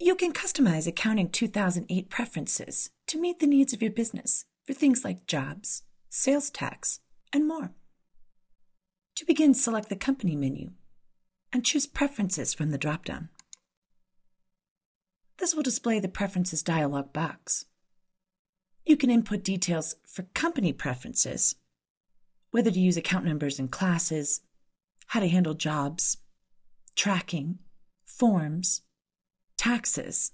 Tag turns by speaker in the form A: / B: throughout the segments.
A: You can customize Accounting 2008 preferences to meet the needs of your business for things like jobs, sales tax, and more. To begin, select the Company menu and choose Preferences from the dropdown. This will display the Preferences dialog box. You can input details for company preferences, whether to use account numbers in classes, how to handle jobs, tracking, forms, taxes,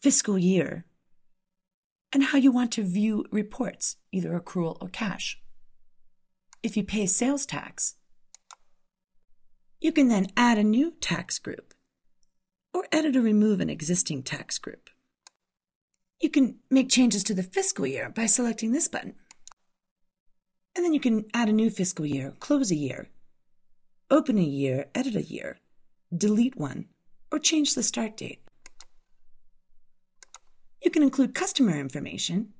A: fiscal year, and how you want to view reports, either accrual or cash. If you pay sales tax, you can then add a new tax group or edit or remove an existing tax group. You can make changes to the fiscal year by selecting this button. And then you can add a new fiscal year, close a year, open a year, edit a year, delete one, or change the start date. You can include customer information,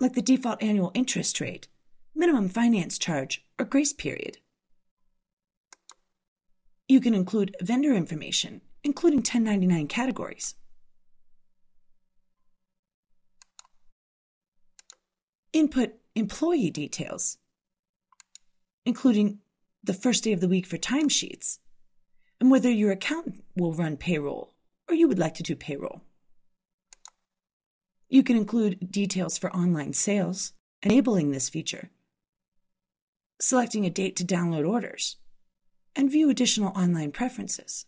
A: like the default annual interest rate, minimum finance charge, or grace period. You can include vendor information, including 1099 categories. Input employee details, including the first day of the week for timesheets, and whether your accountant will run payroll or you would like to do payroll. You can include details for online sales, enabling this feature, selecting a date to download orders, and view additional online preferences.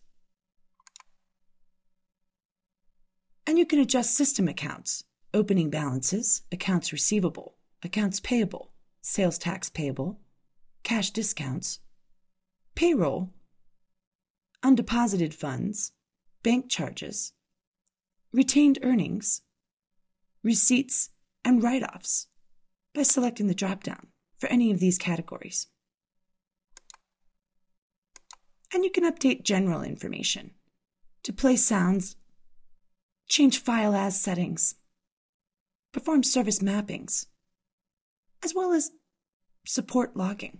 A: And you can adjust system accounts, opening balances, accounts receivable, accounts payable, sales tax payable, cash discounts, payroll, undeposited funds, bank charges, retained earnings, receipts, and write offs by selecting the drop down for any of these categories. And you can update general information to play sounds, change file as settings, perform service mappings, as well as support logging.